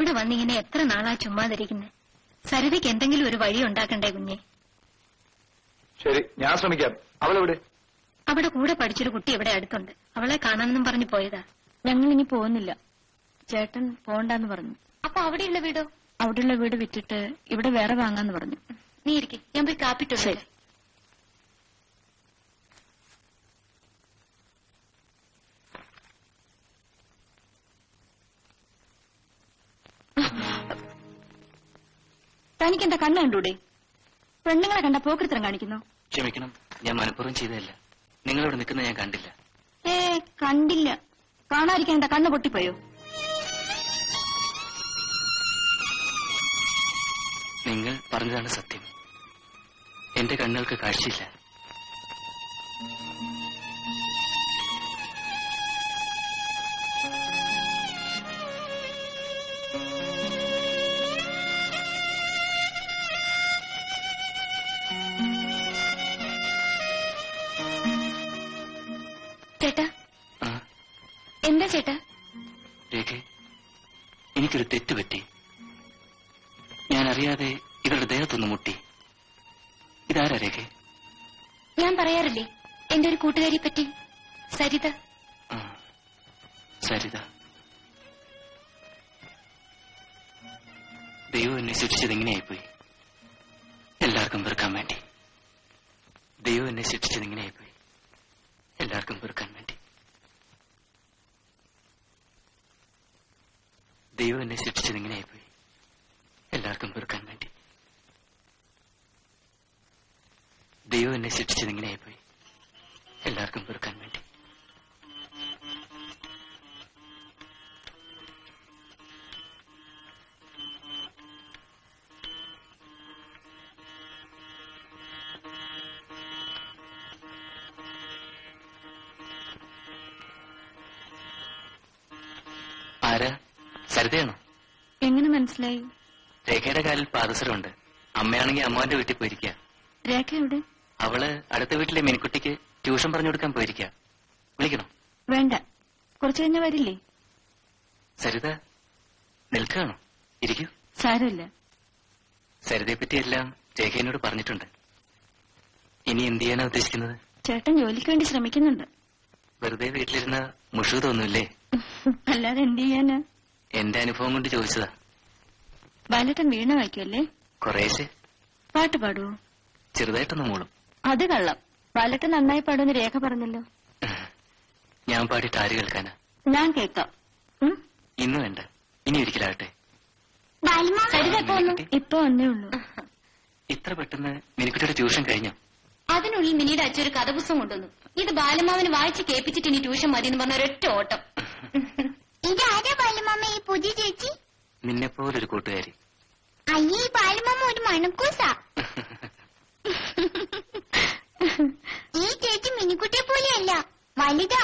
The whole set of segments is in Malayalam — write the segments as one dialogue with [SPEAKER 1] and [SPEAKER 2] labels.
[SPEAKER 1] ഇവിടെ വന്നിങ്ങനെ എത്ര നാളാ ചുമ്മാതിരിക്കുന്നത് സരിതയ്ക്ക് എന്തെങ്കിലും ഒരു വഴി ഉണ്ടാക്കണ്ടേ കുഞ്ഞെ?
[SPEAKER 2] ശരി ഞാൻ ശ്രമിക്കാം. അവളെവിടെ?
[SPEAKER 1] അവിടെ കൂടെ പഠിച്ചൊരു കുട്ടി ഇവിടെ അടുത്തുണ്ട്. അവളെ കാണാനെന്നും പറഞ്ഞു പോയതാ.
[SPEAKER 3] ഞങ്ങൾ ഇനി പോകുന്നില്ല. ചേട്ടൻ പോണ്ടെന്ന് പറഞ്ഞു.
[SPEAKER 1] അപ്പൊ അവിടെയുള്ള വീടോ?
[SPEAKER 3] അവിടെയുള്ള വീട് വിറ്റിട്ട് ഇവിടെ വേറെ വാങ്ങാന്ന് പറഞ്ഞു.
[SPEAKER 1] നീ ഇരിക്കെ. ഞാൻ പോയി കാപ്പിട്ടു
[SPEAKER 3] ശരി. തനിക്കെന്താ കണ്ണ് കണ്ടൂടെ? പെണ്ണുങ്ങളെ കണ്ട പോക്കൃത്രം കാണിക്കുന്നു.
[SPEAKER 4] ക്ഷമിക്കണം ഞാൻ മനഃപൂർവം ചെയ്തതല്ല. നിങ്ങളിവിടെ നിൽക്കുന്ന ഞാൻ കണ്ടില്ല.
[SPEAKER 3] ഏ കണ്ടില്ല. കാണാതിരിക്കാൻ എന്താ കണ്ണ് പൊട്ടിപ്പോയോ?
[SPEAKER 4] നിങ്ങൾ പറഞ്ഞതാണ് സത്യം. എന്റെ കണ്ണുകൾക്ക് കാഴ്ചയില്ല.
[SPEAKER 1] ചേട്ടാ.
[SPEAKER 4] രേഖ എനിക്കൊരു തെറ്റ് പറ്റി. ഞാൻ അറിയാതെ ഇവരുടെ ദേഹത്തൊന്ന് മുട്ടി. ഇതാരാ രേഖ?
[SPEAKER 1] ഞാൻ പറയാറില്ലേ എന്റെ ഒരു കൂട്ടുകാരിയെ പറ്റി? സരിത.
[SPEAKER 4] സരിത. ദൈവം എന്നെ ശിക്ഷിച്ചത് എങ്ങനെയായിപ്പോയി എല്ലാവർക്കും വെറുക്കാൻ വേണ്ടി. ദൈവം എന്നെ ശിക്ഷിച്ചത് എങ്ങനെയായിപ്പോയി എല്ലാവർക്കും വെറുക്കാൻ വേണ്ടി. ദൈവം എന്നെ ശിക്ഷിച്ചത് ഇങ്ങനെയായിപ്പോയി. എല്ലാവർക്കും വെറുക്കാൻ വേണ്ടി. ദൈവം എന്നെ ശിക്ഷിച്ചത് ഇങ്ങനെയായിപ്പോയി. എല്ലാവർക്കും വെറുക്കാൻ വേണ്ടി.
[SPEAKER 3] എങ്ങനെ മനസ്സിലായി?
[SPEAKER 4] രേഖയുടെ കാലിൽ പാദസരമുണ്ട്. അമ്മയാണെങ്കിൽ അമ്മാന്റെ വീട്ടിൽ പോയിരിക്കുക
[SPEAKER 3] രേഖ എവിടെ?
[SPEAKER 4] അവൾ അടുത്ത വീട്ടിലെ മിനിക്കുട്ടിക്ക് ട്യൂഷൻ പറഞ്ഞു കൊടുക്കാൻ പോയിരിക്കുക വിളിക്കണോ?
[SPEAKER 3] വേണ്ട. കുറച്ചു കഴിഞ്ഞ വരില്ലേ?
[SPEAKER 4] സരിത നിൽക്കുകയാണോ ഇരിക്കൂ.
[SPEAKER 3] സാരമില്ല.
[SPEAKER 4] സരിതയെ പറ്റിയെല്ലാം രേഖ എന്നോട് പറഞ്ഞിട്ടുണ്ട്. ഇനി എന്ത് ചെയ്യാനാ ഉദ്ദേശിക്കുന്നത്?
[SPEAKER 3] ചേട്ടൻ ജോലിക്ക് വേണ്ടി ശ്രമിക്കുന്നുണ്ട്.
[SPEAKER 4] വെറുതെ വീട്ടിലിരുന്ന മുഷു തോന്നൂല്ലേ
[SPEAKER 3] അല്ലാതെ എന്ത് ചെയ്യാനാ?
[SPEAKER 4] എന്റെ അനുഭവം കൊണ്ട് ചോദിച്ചതാ.
[SPEAKER 3] ബാലേട്ടൻ വീണ വായിക്കുമല്ലേ
[SPEAKER 4] കുറേശ്ശെ.
[SPEAKER 3] പാട്ട് പാടുവോ?
[SPEAKER 4] ചെറുതായിട്ടൊന്ന് മൂളും.
[SPEAKER 3] അത് കള്ളം. ബാലേട്ടൻ നന്നായി പാടുമെന്ന് രേഖ പറഞ്ഞല്ലോ.
[SPEAKER 4] ഞാൻ പാടിയിട്ട് ആര് കേൾക്കാനാ?
[SPEAKER 3] ഞാൻ കേൾക്കാം?
[SPEAKER 4] ഇന്ന് വേണ്ട. ഇനി ഒരിക്കലാകട്ടെ?
[SPEAKER 3] ഇപ്പൊ ഒന്നേ ഉള്ളൂ.
[SPEAKER 4] ഇത്ര പെട്ടെന്ന് മിനിക്കുട്ടിയുടെ ട്യൂഷൻ കഴിഞ്ഞോ?
[SPEAKER 1] അതിനുള്ളിൽ മിനിയുടെ അച്ഛൻ ഒരു കഥപുസ്തകം കൊണ്ടുവന്നു. ഇത് ബാലമാവന് വായിച്ച് കേൾപ്പിച്ചിട്ട് ഇനി ട്യൂഷൻ മതി എന്ന് പറഞ്ഞ ഒരൊറ്റ ഓട്ടം.
[SPEAKER 5] ഇതാരാ പുതിയ ചേച്ചി
[SPEAKER 4] നിന്നെ പോലൊരു കൂട്ടുകാരി.
[SPEAKER 5] അയ്യേ ഈ ബാലമാമ ഒരു മണക്കൂസ. ഈ ചേച്ചി മിനിക്കുട്ടിയെ പോലെയല്ല വലുതാ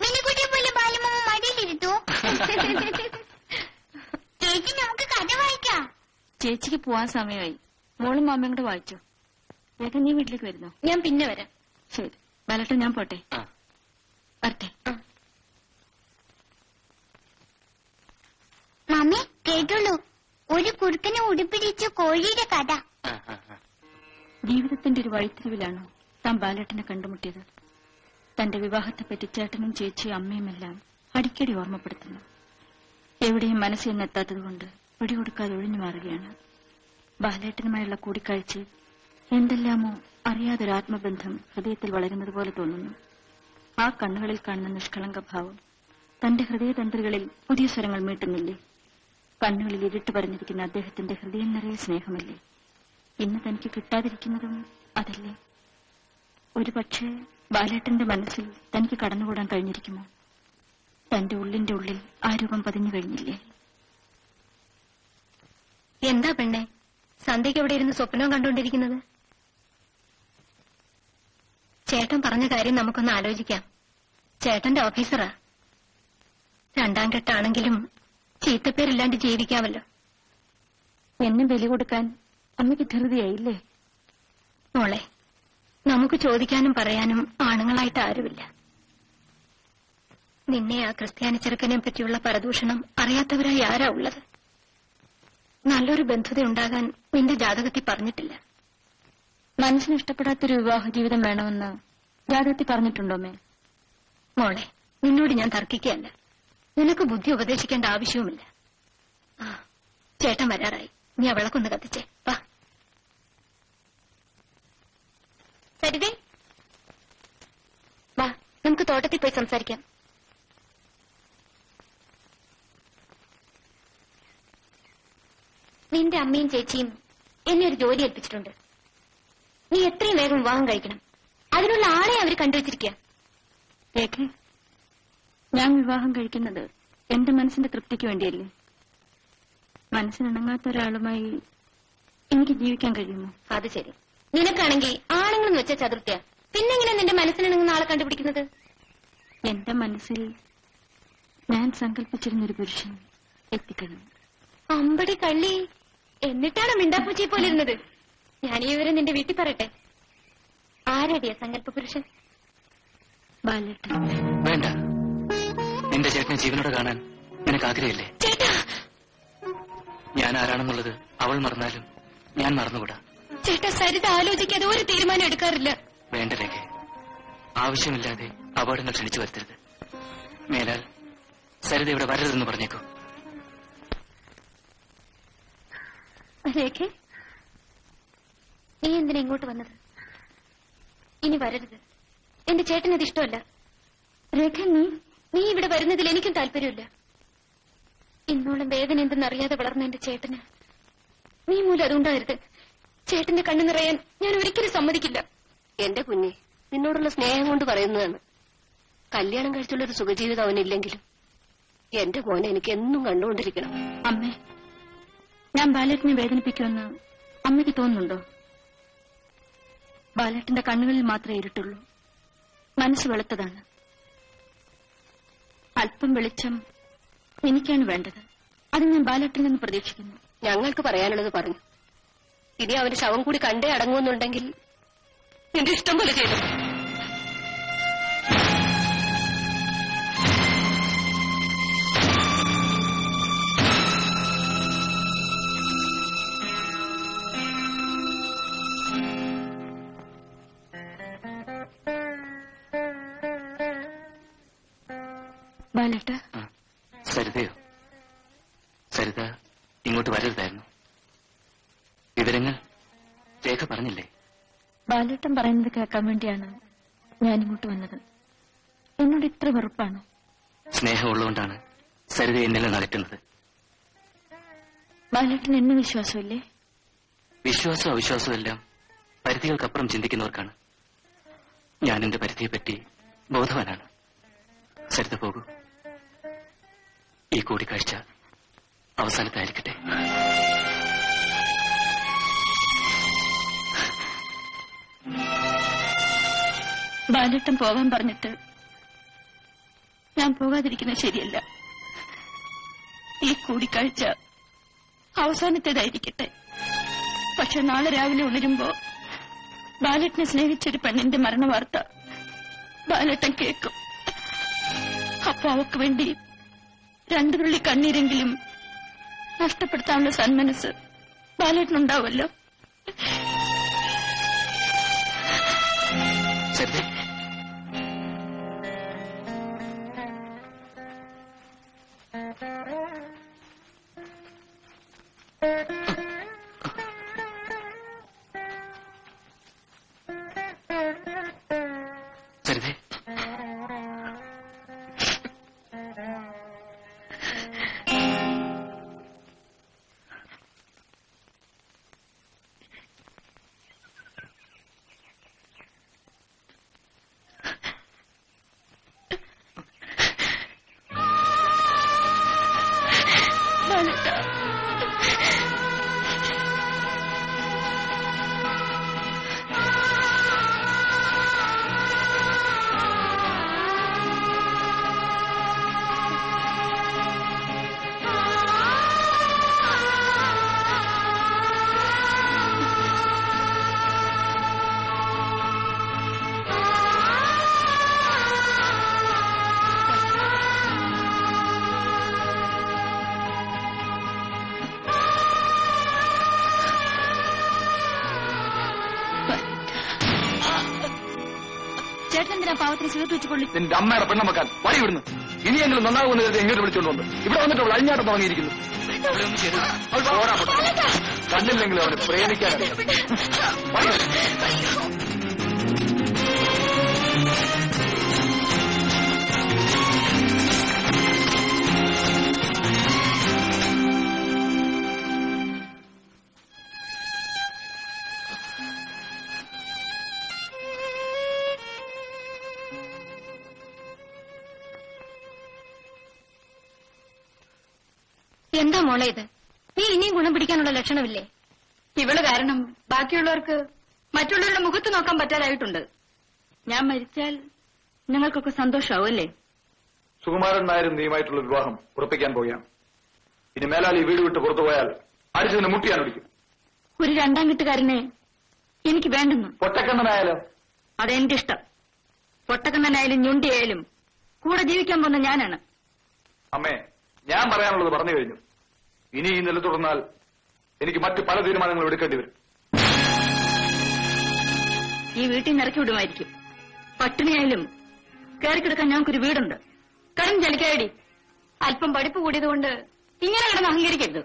[SPEAKER 5] മിനിക്കുട്ടിയെ പോലെ ബാലമാമ മടിയിലിരുത്തു. ചേച്ചി നമുക്ക് കഥ വായിക്കാം.
[SPEAKER 3] ചേച്ചിക്ക് പോവാൻ സമയമായി. മോളും മാമയും കൂടെ വായിച്ചു? ഞാൻ നീ വീട്ടിലേക്ക് വരുന്നോ?
[SPEAKER 1] ഞാൻ പിന്നെ വരാം.
[SPEAKER 3] ശരി. വരട്ടെ ഞാൻ പോട്ടെ.
[SPEAKER 4] ആ.
[SPEAKER 3] വരട്ടെ.
[SPEAKER 5] കേട്ടുള്ളൂ. ഒരു കുറുക്കനെ ഉടുപ്പിടിച്ച കോഴിയുടെ കഥ.
[SPEAKER 3] ജീവിതത്തിന്റെ ഒരു വഴിത്തിരിവിലാണോ താൻ ബാലേട്ടനെ കണ്ടുമുട്ടിയത്. തന്റെ വിവാഹത്തെപ്പറ്റി ചേട്ടനും ചേച്ചിയും അമ്മയുമെല്ലാം അടിക്കടി ഓർമ്മപ്പെടുത്തുന്നു. എവിടെയും മനസ്സിൽ നിന്നെത്താത്തതുകൊണ്ട് പിടികൊടുക്കാതെ ഒഴിഞ്ഞു മാറുകയാണ്. ബാലേട്ടനുമായുള്ള കൂടിക്കാഴ്ചയിൽ എന്തെല്ലാമോ അറിയാതൊരു ആത്മബന്ധം ഹൃദയത്തിൽ വളരുന്നത് പോലെ തോന്നുന്നു. ആ കണ്ണുകളിൽ കാണുന്ന നിഷ്കളങ്ക ഭാവം തന്റെ ഹൃദയതന്ത്രികളിൽ പുതിയ സ്വരങ്ങൾ മീട്ടുന്നില്ലേ? കണ്ണുകളിൽ ഇരുട്ട് പറഞ്ഞിരിക്കുന്ന അദ്ദേഹത്തിന്റെ ഹൃദയം നിറയെ സ്നേഹമല്ലേ? ഇന്ന് തനിക്ക് കിട്ടാതിരിക്കുന്നതും അതല്ലേ? ഒരു പക്ഷേ ബാലേട്ടന്റെ മനസ്സിൽ തനിക്ക് കടന്നുകൂടാൻ കഴിഞ്ഞിരിക്കുമോ? തന്റെ ഉള്ളിന്റെ ഉള്ളിൽ ആ രൂപം പതിഞ്ഞു കഴിഞ്ഞില്ലേ?
[SPEAKER 1] എന്താ പെണ്ണെ? സന്ധ്യയ്ക്ക് ഇവിടെ ഇരുന്ന് സ്വപ്നവും കണ്ടുകൊണ്ടിരിക്കുന്നത്? ചേട്ടൻ പറഞ്ഞ കാര്യം നമുക്കൊന്ന് ആലോചിക്കാം. ചേട്ടന്റെ ഓഫീസറാ. രണ്ടാം കെട്ടാണെങ്കിലും ചീത്തപ്പേരില്ലാണ്ട് ജീവിക്കാമല്ലോ.
[SPEAKER 3] എന്നെ ബലി കൊടുക്കാൻ അമ്മയ്ക്ക് ധൃതിയായില്ലേ?
[SPEAKER 1] മോളെ നമുക്ക് ചോദിക്കാനും പറയാനും ആണുങ്ങളായിട്ട് ആരുമില്ല.
[SPEAKER 3] നിന്നെ ആ ക്രിസ്ത്യാനി ചെറുക്കനെ പറ്റിയുള്ള പരദൂഷണം അറിയാത്തവരായി ആരാ ഉള്ളത്? നല്ലൊരു ബന്ധുത ഉണ്ടാകാൻ നിന്റെ ജാതകത്തിൽ പറഞ്ഞിട്ടില്ല. മനസ്സിന് ഇഷ്ടപ്പെടാത്തൊരു വിവാഹ ജീവിതം വേണമെന്ന് ജാതകത്തിൽ പറഞ്ഞിട്ടുണ്ടോ മേ മോളെ നിന്നോട് ഞാൻ തർക്കിക്കുകയല്ല. നിനക്ക് ബുദ്ധി ഉപദേശിക്കേണ്ട ആവശ്യവുമില്ല. ചേട്ടൻ വരാറായി. നീ ആ വിളക്കൊന്ന് കത്തിച്ചേ. വാ. സരിതേ വാ നമുക്ക് തോട്ടത്തിൽ പോയി സംസാരിക്കാം. നിന്റെ അമ്മയും ചേച്ചിയും എന്നെ ഒരു ജോലി ഏൽപ്പിച്ചിട്ടുണ്ട്. നീ എത്രയും വേഗം വിവാഹം കഴിക്കണം. അതിനുള്ള ആളെ അവർ കണ്ടുവച്ചിരിക്കുക ഞാൻ വിവാഹം കഴിക്കുന്നത് എന്റെ മനസ്സിന്റെ തൃപ്തിക്ക് വേണ്ടിയല്ലേ മനസ്സിനിണങ്ങാത്ത ഒരാളുമായി എനിക്ക് ജീവിക്കാൻ കഴിയുമോ? അത് ശരി. നിനക്കാണെങ്കിൽ ആണുങ്ങളെന്ന് വെച്ച ചതുർത്ഥ്യ. പിന്നെങ്ങനെ നിന്റെ മനസ്സിനിണങ്ങുന്ന ആളെ കണ്ടുപിടിക്കുന്നത്? എന്റെ മനസ്സിൽ ഞാൻ സങ്കല്പിച്ചിരുന്നൊരു പുരുഷൻ എത്തിക്കഴിഞ്ഞു. അമ്പടി കള്ളി എന്നിട്ടാണ് മിണ്ടാപ്പൂച്ചി പോലെ ഇരുന്നത്. ഞാൻ ഈ വിവരം നിന്റെ വീട്ടിൽ പറയട്ടെ. ആരടിയ സങ്കല്പ പുരുഷൻ? ബാലേട്ടൻ.
[SPEAKER 4] വേണ്ട. നിന്റെ ചേട്ടനെ ജീവനോടെ കാണാൻ നിനക്ക് ആഗ്രഹമില്ലേ?
[SPEAKER 3] ചേട്ടാ!
[SPEAKER 4] ഞാൻ ആരാണെന്നുള്ളത് അവൾ മറന്നാലും ഞാൻ മറന്നുകൂടാ.
[SPEAKER 3] ചേട്ടാ സരിത ആലോചിക്കാതെ ഒരു തീരുമാനം എടുക്കാറില്ല.
[SPEAKER 4] വേണ്ട രേഖ. ആവശ്യമില്ലാതെ അപകടങ്ങൾ ക്ഷണിച്ചു വരുത്തരുത്. മേലാൽ സരിത ഇവിടെ വരരുതെന്ന് പറഞ്ഞേക്കൂ.
[SPEAKER 3] രേഖ നീ എന്തിനാ ഇങ്ങോട്ട് വന്നത്? ഇനി വരരുത്. എന്റെ ചേട്ടനത് ഇഷ്ടമല്ല. രേഖ നീ നീ ഇവിടെ വരുന്നതിൽ എനിക്കും താല്പര്യമില്ല. ഇന്നോളം വേദന എന്തെന്നറിയാതെ വളർന്ന എന്റെ ചേട്ടന്. നീ മൂലം അതുണ്ടായിരുത് ചേട്ടന്റെ കണ്ണു നിറയാൻ ഞാൻ ഒരിക്കലും സമ്മതിക്കില്ല.
[SPEAKER 6] എന്റെ കുഞ്ഞെ നിന്നോടുള്ള സ്നേഹം കൊണ്ട് പറയുന്നതാണ്. കല്യാണം കഴിച്ചുള്ള ഒരു സുഖജീവിതം അവനില്ലെങ്കിലും എന്റെ മോനെ എനിക്ക് എന്നും കണ്ടുകൊണ്ടിരിക്കണം.
[SPEAKER 3] അമ്മേ ഞാൻ ബാലേട്ടനെ വേദനിപ്പിക്കുമെന്ന് അമ്മയ്ക്ക് തോന്നുന്നുണ്ടോ? ബാലേട്ടന്റെ കണ്ണുകളിൽ മാത്രമേ ഇരുട്ടുള്ളൂ. മനസ്സ് വെളുത്തതാണ്. അല്പം വെളിച്ചം എനിക്കാണ് വേണ്ടത്. അത് ഞാൻ ബാലേട്ടനിൽ നിന്ന് പ്രതീക്ഷിക്കുന്നു.
[SPEAKER 6] ഞങ്ങൾക്ക് പറയാനുള്ളത് പറഞ്ഞു. ഇനി അവന്റെ ശവം കൂടി കണ്ടേ അടങ്ങുമെന്നുണ്ടെങ്കിൽ എന്റെ ഇഷ്ടം പോലെ ചെയ്തു.
[SPEAKER 3] ബാലേട്ട.
[SPEAKER 4] സരിതയോ? സരിത ഇങ്ങോട്ട് വരരുതായിരുന്നു. വിവരങ്ങൾ രേഖ പറഞ്ഞില്ലേ?
[SPEAKER 3] ബാലേട്ടൻ പറയുന്നത് കേൾക്കാൻ വേണ്ടിയാണ് ഞാൻ ഇങ്ങോട്ട് വന്നത്. എന്നോട് ഇത്ര വെറുപ്പാണോ?
[SPEAKER 4] സ്നേഹമുള്ളതുകൊണ്ടാണ് സരിത എന്നിൽ നടക്കുന്നത്.
[SPEAKER 3] ബാലേട്ടൻ എന്നെ വിശ്വാസമില്ലേ?
[SPEAKER 4] വിശ്വാസവും അവിശ്വാസവും എല്ലാം പരിധികൾക്കപ്പുറം ചിന്തിക്കുന്നവർക്കാണ്. ഞാൻ എന്റെ പരിധിയെപ്പറ്റി ബോധവാനാണ്. സരിത പോകൂ. ഈ കൂടിക്കാഴ്ച അവസാനത്തായിരിക്കട്ടെ.
[SPEAKER 3] ബാലട്ടം പോകാൻ പറഞ്ഞിട്ട് ഞാൻ പോകാതിരിക്കുന്നത് ശരിയല്ല. ഈ കൂടിക്കാഴ്ച അവസാനത്തേതായിരിക്കട്ടെ. പക്ഷെ നാളെ രാവിലെ ഉണരുമ്പോ ബാലട്ടിനെ സ്നേഹിച്ചൊരു പെണ്ണിന്റെ മരണവാർത്ത ബാലട്ടൻ കേൾക്കും. അപ്പൊ അവക്ക് വേണ്ടി രണ്ടു തുള്ളി കണ്ണീരെങ്കിലും നഷ്ടപ്പെടുത്താനുള്ള സന്മനസ് ബാലേട്ടനുണ്ടാവുമല്ലോ.
[SPEAKER 4] സരിത
[SPEAKER 3] ബാലേട്ട ചേർത്ത് വെച്ചുകൊള്ളി
[SPEAKER 2] നിന്റെ അമ്മയുടെ പെണ്ണമ്മക്കാൻ വഴി വിടുന്നു ഇനിയെങ്കിലും നന്നാകുമെന്ന് കരുതി എങ്ങോട്ട് വിളിച്ചോണ്ട് വന്നു. ഇവിടെ വന്നിട്ടുള്ള അഴിഞ്ഞാട്ടം തുടങ്ങിയിരിക്കുന്നു. കണ്ടില്ലെങ്കിലും അവന് പ്രേമിക്കാനറിയാം
[SPEAKER 1] എന്താ മോളെ ഇത്? നീ ഇനിയും ഗുണം പിടിക്കാനുള്ള ലക്ഷണമില്ലേ?
[SPEAKER 3] ഇവൾ കാരണം ബാക്കിയുള്ളവർക്ക് മറ്റുള്ളവരുടെ മുഖത്ത് നോക്കാൻ പറ്റാതായിട്ടുണ്ട്. ഞാൻ മരിച്ചാൽ നിങ്ങൾക്കൊക്കെ സന്തോഷാവും അല്ലേ?
[SPEAKER 2] സുകുമാരൻ നായരും നീയുമായിട്ടുള്ള വിവാഹം ഉറപ്പിക്കാൻ പോയാ ഇനി മേലാൽ ഈ വീട് വിട്ട് പുറത്തു പോയാൽ അടിച്ചതിന് മുട്ടിയാൻ ഒടിക്കും
[SPEAKER 3] ഒരു രണ്ടാം കെട്ടുകാരനെ എനിക്ക് വേണ്ടെന്ന്.
[SPEAKER 2] പൊട്ടക്കണ്ണനായാലോ?
[SPEAKER 3] അതെന്റെ ഇഷ്ടം പൊട്ടക്കണ്ണനായാലും ഞുണ്ടിയായാലും കൂടെ ജീവിക്കാൻ പോകുന്ന ഞാനാണ്.
[SPEAKER 2] അമ്മേ ഞാൻ പറയാനുള്ളത് പറഞ്ഞു കഴിഞ്ഞു. ഇനി ഈ നില തുടർന്നാൽ എനിക്ക് മറ്റ് പല തീരുമാനങ്ങളും എടുക്കേണ്ടി വരും.
[SPEAKER 3] ഈ വീട്ടിൽ നിന്ന് ഇറക്കി വിടുമായിരിക്കും. പട്ടിണിയായാലും കയറി കിടക്കാൻ ഞങ്ങൾക്കൊരു വീടുണ്ട്. കടം ചലിക്കായടി അല്പം പഠിപ്പ് കൂടിയതുകൊണ്ട് ഇങ്ങനെ കിടന്ന് അഹങ്കരിക്കരുത്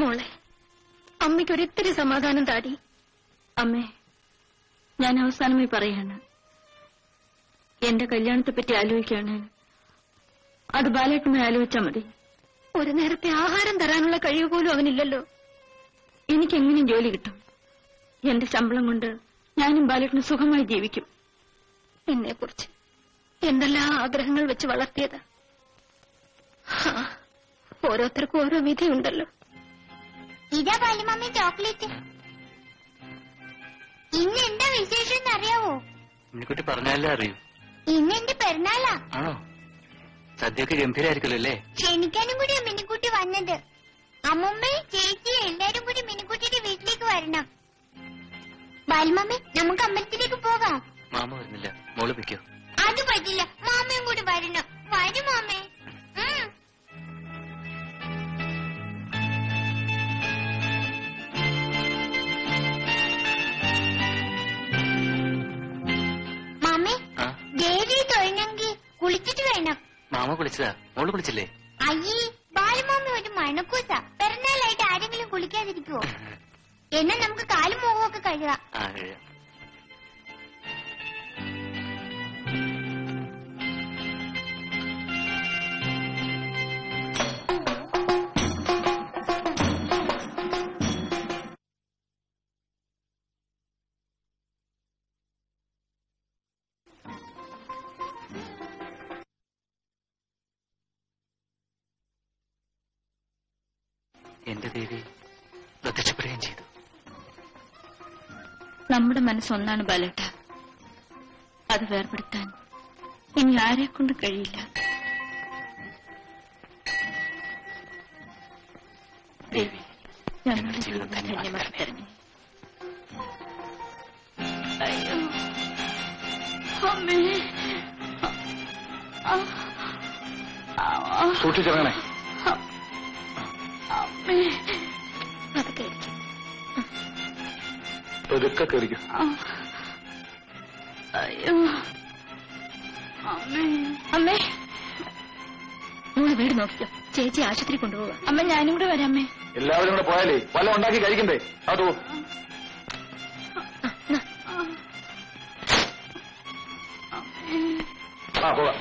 [SPEAKER 1] മോളെ അമ്മയ്ക്കൊരിത്തിരി സമാധാനം താടി.
[SPEAKER 3] അമ്മേ ഞാൻ അവസാനമായി പറയാണ്. എന്റെ കല്യാണത്തെ പറ്റി ആലോചിക്കാണ് അത് ബാലേട്ടനെ ആലോചിച്ചാ മതി.
[SPEAKER 1] ഒരു നേരത്തെ ആഹാരം തരാനുള്ള കഴിവ് പോലും അവനില്ലല്ലോ.
[SPEAKER 3] എനിക്ക് എങ്ങനെയും ജോലി കിട്ടും. എന്റെ ശമ്പളം കൊണ്ട് ഞാനും ബാലേട്ടന് സുഖമായി ജീവിക്കും.
[SPEAKER 1] എന്നെ കുറിച്ച് എന്തെല്ലാം ആഗ്രഹങ്ങൾ വെച്ച് വളർത്തിയത്. ഓരോരുത്തർക്കും ഓരോ വിധിയുണ്ടല്ലോ.
[SPEAKER 5] ഇതാ ബാലുമമ്മി ചോക്ലേറ്റ്. ഇന്ന് എന്താ വിശേഷം എന്നറിയാവോ
[SPEAKER 4] ഉണ്ണിക്കുട്ടി പറഞ്ഞാലേ അറിയൂ.
[SPEAKER 5] ഇന്ന് എന്റെ പെരുന്നാളാ
[SPEAKER 4] ആണോ? സദ്യയൊക്കെ ഗംഭീരായിരിക്കുമല്ലോ അല്ലേ?
[SPEAKER 5] ക്ഷണിക്കാനും കൂടി മിനിക്കുട്ടി വന്നത്. അമ്മുമ്മയും ചേച്ചിയും എല്ലാരും കൂടി മിനിക്കുട്ടിയുടെ വീട്ടിലേക്ക് വരണം. ബാലുമമ്മി നമുക്ക് അമ്പലത്തിലേക്ക് പോകാം.
[SPEAKER 4] മാമ വരുന്നില്ല. മോൾ വെക്കോ
[SPEAKER 5] അത് പറ്റില്ല. മാമയും കൂടി വരണം. മാമ
[SPEAKER 4] കുളിച്ചതാ മോൾ കുളിച്ചില്ലേ
[SPEAKER 5] അയ്യേ ബാലുമാമി ഒരു മണക്കൂസ പിറന്നാളായിട്ട് ആരെങ്കിലും കുളിക്കാതിരിക്കുവോ? എന്നാ നമുക്ക് കാലും മോഹമൊക്കെ ഒക്കെ കഴുകാം.
[SPEAKER 3] നമ്മുടെ മനസ്സൊന്നാണ് ബാലേട്ട. അത് വേർപെടുത്താൻ ഇനി ആരെ കൊണ്ട് കഴിയില്ല?
[SPEAKER 4] ദേവി
[SPEAKER 3] ഞങ്ങളുടെ ജീവിതം ധന്യമാക്കി തരണേ അയ്യോ. അമ്മേ. ആ, ആ, ആ,
[SPEAKER 2] സൂക്ഷിച്ചിറങ്ങണേ.
[SPEAKER 3] അമ്മേ.
[SPEAKER 1] അതൊക്കെ
[SPEAKER 2] പെതുക്കെ കയറിക്കും
[SPEAKER 3] അയ്യോ. അമ്മേ.
[SPEAKER 1] അമ്മേ. മോൾ വീട് നോക്കിക്കോ. ചേച്ചി ആശുപത്രി കൊണ്ടുപോവുക
[SPEAKER 3] അമ്മ ഞാനും കൂടെ വരാം അമ്മേ
[SPEAKER 2] എല്ലാവരും കൂടെ പോയാലേ വല്ല ഉണ്ടാക്കി കഴിക്കണ്ടേ? അതോ ആ പോകാം.